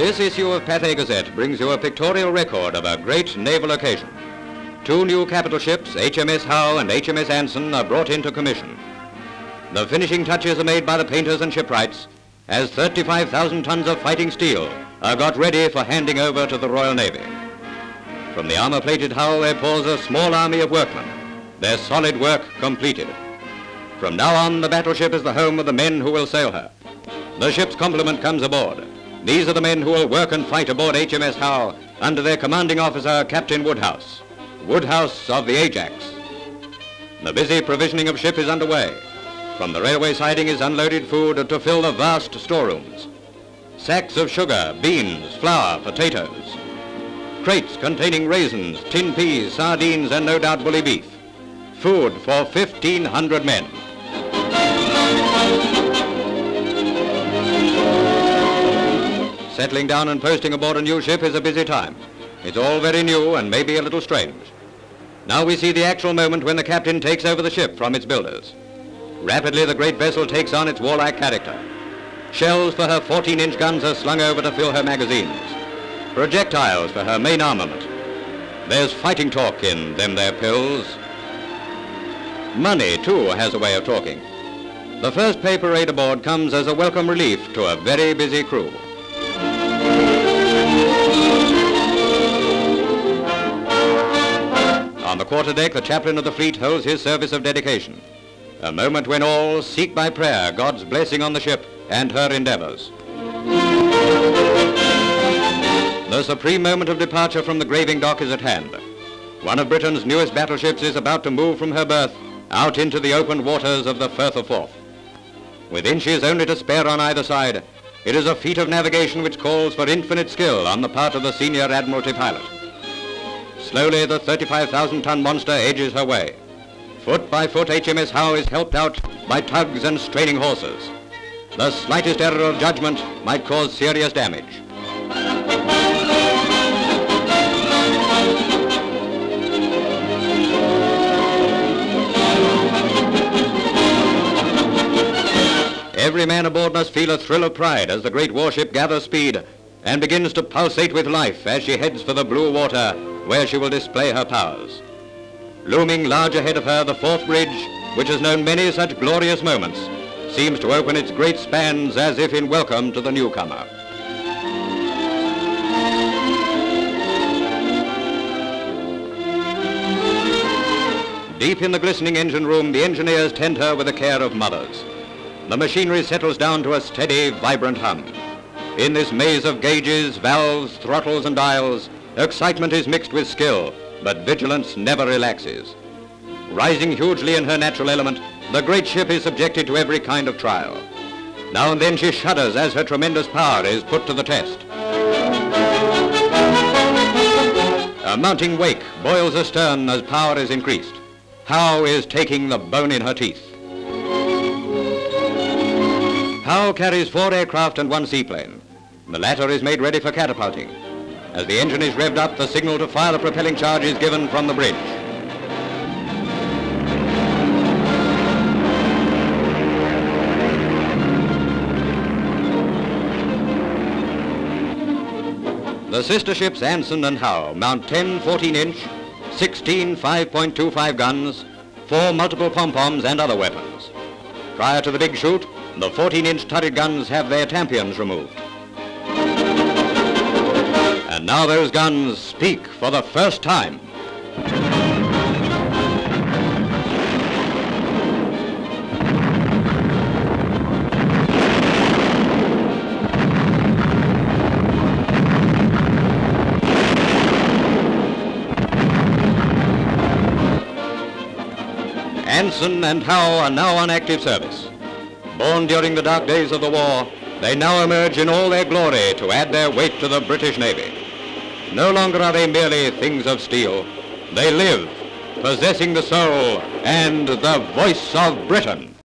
This issue of Pathé Gazette brings you a pictorial record of a great naval occasion. Two new capital ships, HMS Howe and HMS Anson, are brought into commission. The finishing touches are made by the painters and shipwrights as 35,000 tons of fighting steel are got ready for handing over to the Royal Navy. From the armor-plated hull there pours a small army of workmen, their solid work completed. From now on, the battleship is the home of the men who will sail her. The ship's complement comes aboard. These are the men who will work and fight aboard HMS Howe under their commanding officer, Captain Woodhouse. Woodhouse of the Ajax. The busy provisioning of ship is underway. From the railway siding is unloaded food to fill the vast storerooms. Sacks of sugar, beans, flour, potatoes. Crates containing raisins, tin peas, sardines, and no doubt bully beef. Food for 1,500 men. Settling down and posting aboard a new ship is a busy time. It's all very new and maybe a little strange. Now we see the actual moment when the captain takes over the ship from its builders. Rapidly the great vessel takes on its warlike character. Shells for her 14-inch guns are slung over to fill her magazines. Projectiles for her main armament. There's fighting talk in them there pills. Money, too, has a way of talking. The first pay parade aboard comes as a welcome relief to a very busy crew. On the quarterdeck, the chaplain of the fleet holds his service of dedication. A moment when all seek by prayer God's blessing on the ship and her endeavors. The supreme moment of departure from the graving dock is at hand. One of Britain's newest battleships is about to move from her berth out into the open waters of the Firth of Forth. With inches only to spare on either side, it is a feat of navigation which calls for infinite skill on the part of the senior Admiralty pilot. Slowly, the 35,000-ton monster edges her way. Foot by foot, HMS Howe is helped out by tugs and straining horses. The slightest error of judgment might cause serious damage. Every man aboard must feel a thrill of pride as the great warship gathers speed and begins to pulsate with life as she heads for the blue water where she will display her powers. Looming large ahead of her, the Forth Bridge, which has known many such glorious moments, seems to open its great spans as if in welcome to the newcomer. Deep in the glistening engine room, the engineers tend her with the care of mothers. The machinery settles down to a steady, vibrant hum. In this maze of gauges, valves, throttles, and dials, excitement is mixed with skill, but vigilance never relaxes. Rising hugely in her natural element, the great ship is subjected to every kind of trial. Now and then she shudders as her tremendous power is put to the test. A mounting wake boils astern as power is increased. Howe is taking the bone in her teeth. Howe carries four aircraft and one seaplane. The latter is made ready for catapulting. As the engine is revved up, the signal to fire the propelling charge is given from the bridge. The sister ships Anson and Howe mount 10 14-inch, 16 5.25 guns, four multiple pom-poms and other weapons. Prior to the big shoot, the 14-inch turret guns have their tampions removed. And now those guns speak for the first time. Anson and Howe are now on active service. Born during the dark days of the war, they now emerge in all their glory to add their weight to the British Navy. No longer are they merely things of steel. They live, possessing the soul and the voice of Britain.